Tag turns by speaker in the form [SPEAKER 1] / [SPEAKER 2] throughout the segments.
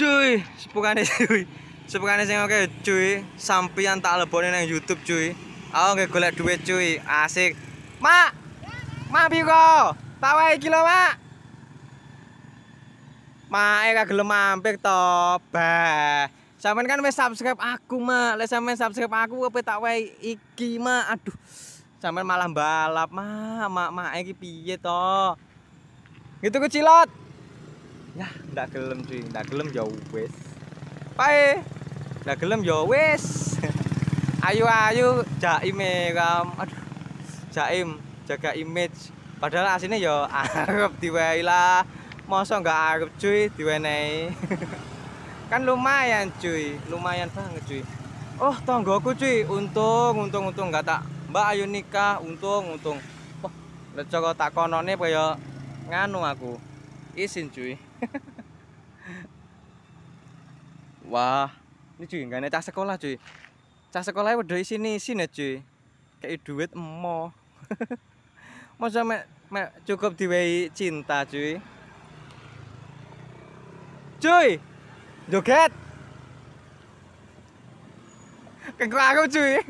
[SPEAKER 1] cuy. Sepukane cuy sepukane sing oke cuy. Sampeyan tak lebone nang YouTube cuy. Aku nggak golek duit cuy. Asik. Mak! Mak piro tak wae iki mak. Mak e gelem mampir to bah sampean kan wis subscribe aku mak. Lek sampean subscribe aku apa tak wae iki mak. Aduh. Sampean malah balap mak. Mak mak iki piye to? Gitu kecilot ya ndak gelem cuy. Ndak gelem ya wis. Pae. Ndak gelem ya wis. Ayo ayo jaime kam aduh jaim jaga image. Padahal aslinya ya arep diwehi lah. Masa enggak arep cuy diwenehi. Kan lumayan cuy. Lumayan banget cuy. Oh tonggoku cuy. Untung untung untung. Enggak tak mbak ayo nikah. Untung untung. Wah lecok tak konone kaya nganu aku. Izin cuy Wah, ini cuy, nggak ada sekolah cuy. Cah sekolah udah sini sini cuy. Kayak duit emo. Masa mek mek cukup diwehi cinta cuy. Cuy. Joget. Kengko aku cuy.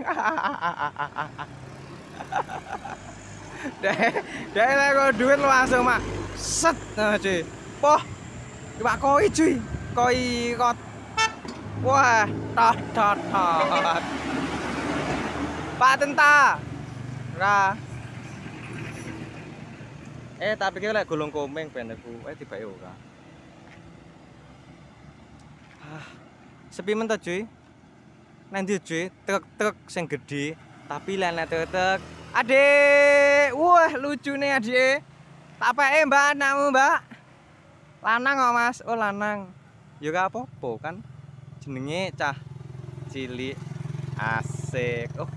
[SPEAKER 1] Deh, deh lek duit langsung mak set nah cuy. Poh. Coba koi cuy. Koi kot. Wah, tot tot tot. Pak Tenta. Ra. Eh, tapi kira lek gulung komeng ben aku. Eh tiba ora. Ah, sepi men cuy. Nanti cuy, truk-truk sing gede, tapi lene truk Adik, wah lucu nih adik. Tak pakai mbak anakmu mbak. Lanang kok mas, oh lanang. Ya gak apa-apa kan. Jenenge cah cilik asik. Oh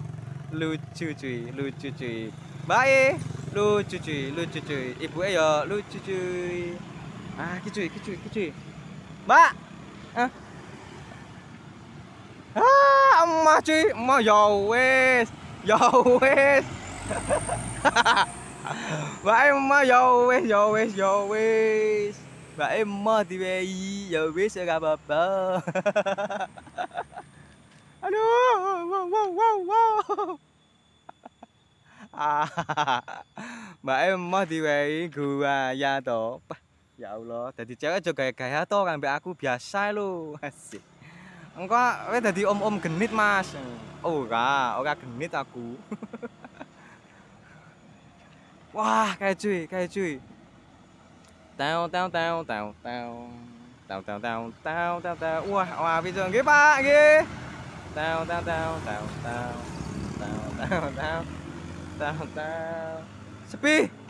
[SPEAKER 1] lucu cuy, lucu cuy. Baik, lucu cuy, lucu cuy. Ibu ya lucu cuy. Ah, ki cuy, ki cuy, ki cuy. Mbak. Ah. Ah, emak cuy, emak ya wes. Ya wes. Mbak emma ya wis ya wis ya wis. Mbak emma diwehi ya wis ora apa-apa. Aduh, wow wow wow wow. Mbak emma diwehi gua ya to. Ya Allah, dadi cewek juga gaya to kan aku biasa lho. Asik. Engko kowe dadi om-om genit, Mas. Ora, ora genit aku. Wah, kayak cuy, kayak cuy. tao tao tao tao tao tao tao tao tao tao tao ua hòa bây giờ ghế ba ghế tao tao tao tao tao tao tao tao tao tao spi